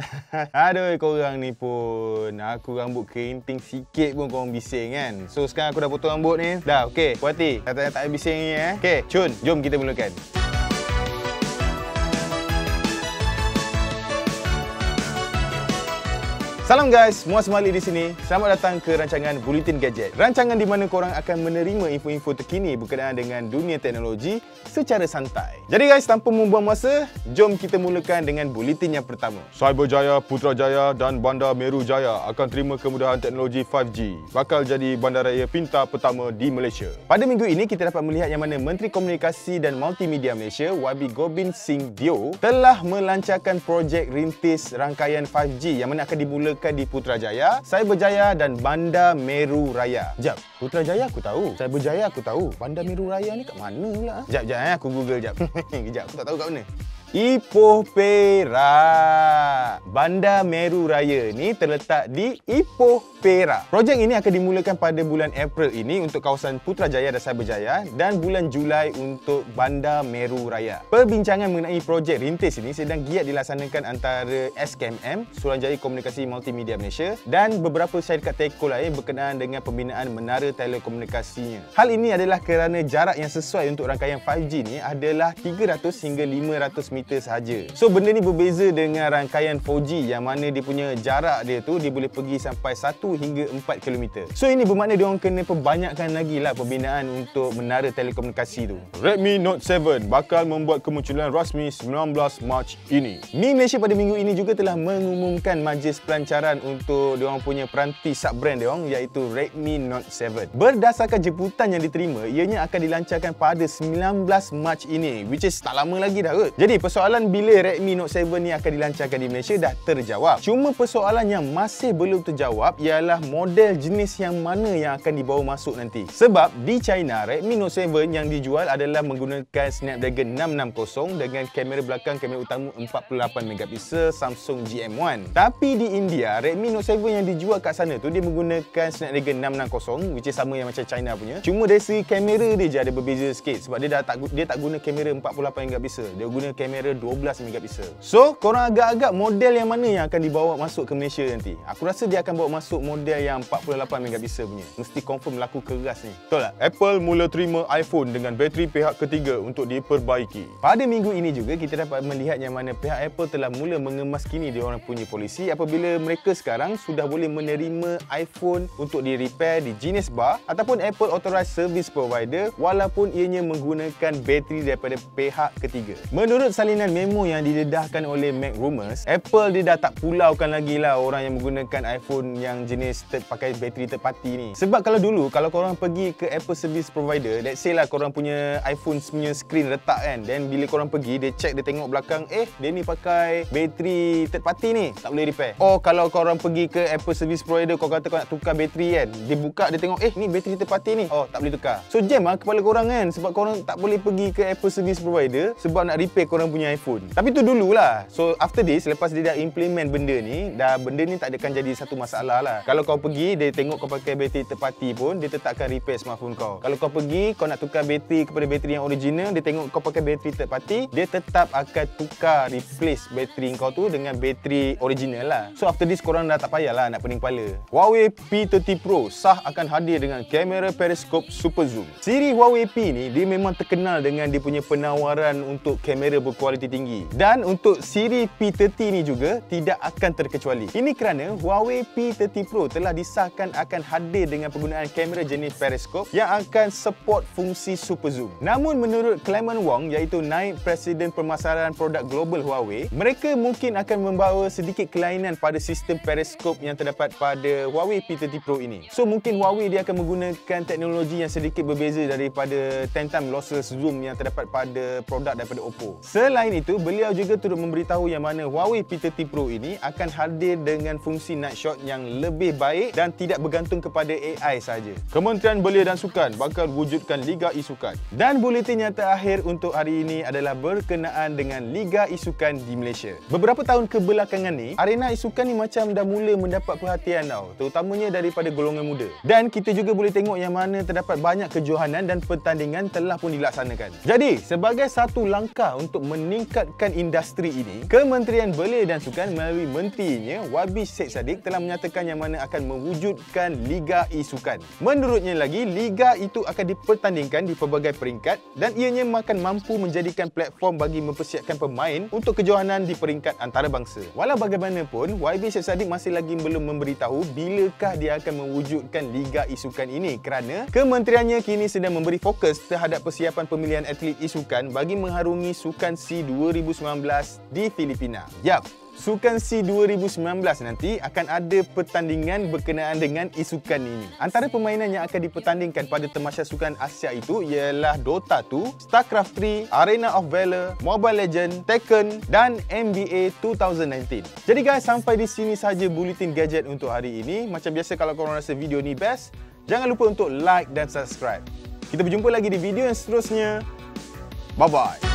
Aduh korang ni pun. Aku rambut kerinting sikit pun korang bising kan? So sekarang aku dah potong rambut ni. Dah okey. Puas hati Tak tak bising ni eh? Okey Cun Jom kita mulakan Salam guys, Muaz Malik di sini. Selamat datang ke rancangan Bulletin Gadget. Rancangan di mana korang akan menerima info-info terkini berkenaan dengan dunia teknologi secara santai. Jadi guys, tanpa membuang masa, jom kita mulakan dengan bulletin yang pertama. Cyberjaya, Putrajaya dan Bandar Meru Jaya akan terima kemudahan teknologi 5G. Bakal jadi bandaraya pintar pertama di Malaysia. Pada minggu ini, kita dapat melihat yang mana Menteri Komunikasi dan Multimedia Malaysia, Wabi Gobind Singh Dio, telah melancarkan projek rintis rangkaian 5G yang mana akan dimulakan dimulakan di Putrajaya, Cyberjaya dan Bandar Meru Raya. Jap, Putrajaya aku tahu. Cyberjaya aku tahu. Bandar Meru Raya ni kat mana pula? Jap, jap eh. Aku Google jap. Kejap, aku tak tahu kat mana. Ipoh Perak. Bandar Meru Raya ni terletak di Ipoh Perak. Projek ini akan dimulakan pada bulan April ini untuk kawasan Putrajaya dan Cyberjaya dan bulan Julai untuk Bandar Meru Raya. Perbincangan mengenai projek rintis ini sedang giat dilaksanakan antara SKMM, Suruhanjaya Komunikasi Multimedia Malaysia dan beberapa syarikat telco lain berkenaan dengan pembinaan menara telekomunikasinya. Hal ini adalah kerana jarak yang sesuai untuk rangkaian 5G ni adalah 300 hingga 500 meter sahaja. So benda ni berbeza dengan rangkaian 4G yang mana dia punya jarak dia tu dia boleh pergi sampai 1 hingga 4 km. So ini bermakna dia orang kena perbanyakkan lagi lah pembinaan untuk menara telekomunikasi tu. Redmi Note 7 bakal membuat kemunculan rasmi 19 Mac ini. Mi Malaysia pada minggu ini juga telah mengumumkan majlis pelancaran untuk dia orang punya peranti sub brand dia orang iaitu Redmi Note 7. Berdasarkan jemputan yang diterima, ianya akan dilancarkan pada 19 Mac ini which is tak lama lagi dah kot. Jadi persoalan bila Redmi Note 7 ni akan dilancarkan di Malaysia dah terjawab. Cuma persoalan yang masih belum terjawab ialah model jenis yang mana yang akan dibawa masuk nanti. Sebab di China, Redmi Note 7 yang dijual adalah menggunakan Snapdragon 660 dengan kamera belakang kamera utama 48 megapiksel Samsung GM1. Tapi di India, Redmi Note 7 yang dijual kat sana tu dia menggunakan Snapdragon 660 which is sama yang macam China punya. Cuma dari segi kamera dia je ada berbeza sikit sebab dia dah tak dia tak guna kamera 48 megapiksel. Dia guna kamera kamera 12 megapiksel. So, korang agak-agak model yang mana yang akan dibawa masuk ke Malaysia nanti? Aku rasa dia akan bawa masuk model yang 48 megapiksel punya. Mesti confirm laku keras ni. Betul tak? Apple mula terima iPhone dengan bateri pihak ketiga untuk diperbaiki. Pada minggu ini juga kita dapat melihat yang mana pihak Apple telah mula mengemas kini dia orang punya polisi apabila mereka sekarang sudah boleh menerima iPhone untuk di repair di Genius Bar ataupun Apple Authorized Service Provider walaupun ianya menggunakan bateri daripada pihak ketiga. Menurut salin salinan memo yang didedahkan oleh Mac Rumors, Apple dia dah tak pulaukan lagi lah orang yang menggunakan iPhone yang jenis third, pakai bateri third party ni. Sebab kalau dulu, kalau korang pergi ke Apple Service Provider, let's say lah korang punya iPhone punya screen retak kan, then bila korang pergi, dia check, dia tengok belakang, eh dia ni pakai bateri third party ni, tak boleh repair. Oh kalau korang pergi ke Apple Service Provider, kau kata kau nak tukar bateri kan, dia buka, dia tengok, eh ni bateri third party ni, oh tak boleh tukar. So jam lah kepala korang kan, sebab korang tak boleh pergi ke Apple Service Provider, sebab nak repair korang punya punya iPhone. Tapi tu dululah. So after this, lepas dia dah implement benda ni, dah benda ni tak akan jadi satu masalah lah. Kalau kau pergi, dia tengok kau pakai bateri terpati pun, dia tetap akan repair smartphone kau. Kalau kau pergi, kau nak tukar bateri kepada bateri yang original, dia tengok kau pakai bateri terpati, dia tetap akan tukar replace bateri kau tu dengan bateri original lah. So after this, korang dah tak payahlah nak pening kepala. Huawei P30 Pro sah akan hadir dengan kamera periscope super zoom. Siri Huawei P ni, dia memang terkenal dengan dia punya penawaran untuk kamera berkualitas kualiti tinggi. Dan untuk siri P30 ni juga tidak akan terkecuali. Ini kerana Huawei P30 Pro telah disahkan akan hadir dengan penggunaan kamera jenis periscope yang akan support fungsi super zoom. Namun menurut Clement Wong iaitu naib presiden pemasaran produk global Huawei, mereka mungkin akan membawa sedikit kelainan pada sistem periscope yang terdapat pada Huawei P30 Pro ini. So mungkin Huawei dia akan menggunakan teknologi yang sedikit berbeza daripada 10 time lossless zoom yang terdapat pada produk daripada Oppo. Selain Selain itu, beliau juga turut memberitahu yang mana Huawei P30 Pro ini akan hadir dengan fungsi night shot yang lebih baik dan tidak bergantung kepada AI saja. Kementerian Belia dan Sukan bakal wujudkan Liga E-Sukan. Dan buletin yang terakhir untuk hari ini adalah berkenaan dengan Liga E-Sukan di Malaysia. Beberapa tahun kebelakangan ni, arena E-Sukan ni macam dah mula mendapat perhatian tau, terutamanya daripada golongan muda. Dan kita juga boleh tengok yang mana terdapat banyak kejohanan dan pertandingan telah pun dilaksanakan. Jadi, sebagai satu langkah untuk men meningkatkan industri ini, Kementerian Belia dan Sukan melalui menterinya Wabi Sheikh Saddiq telah menyatakan yang mana akan mewujudkan Liga E-Sukan. Menurutnya lagi, liga itu akan dipertandingkan di pelbagai peringkat dan ianya akan mampu menjadikan platform bagi mempersiapkan pemain untuk kejohanan di peringkat antarabangsa. Walau bagaimanapun, YB Syed Saddiq masih lagi belum memberitahu bilakah dia akan mewujudkan Liga E-Sukan ini kerana kementeriannya kini sedang memberi fokus terhadap persiapan pemilihan atlet E-Sukan bagi mengharungi Sukan C 2019 di Filipina. Yap, Sukan C 2019 nanti akan ada pertandingan berkenaan dengan isukan ini. Antara permainan yang akan dipertandingkan pada Temasya Sukan Asia itu ialah Dota 2, StarCraft 3, Arena of Valor, Mobile Legend, Tekken dan NBA 2019. Jadi guys, sampai di sini saja bulletin gadget untuk hari ini. Macam biasa kalau korang rasa video ni best, jangan lupa untuk like dan subscribe. Kita berjumpa lagi di video yang seterusnya. Bye-bye.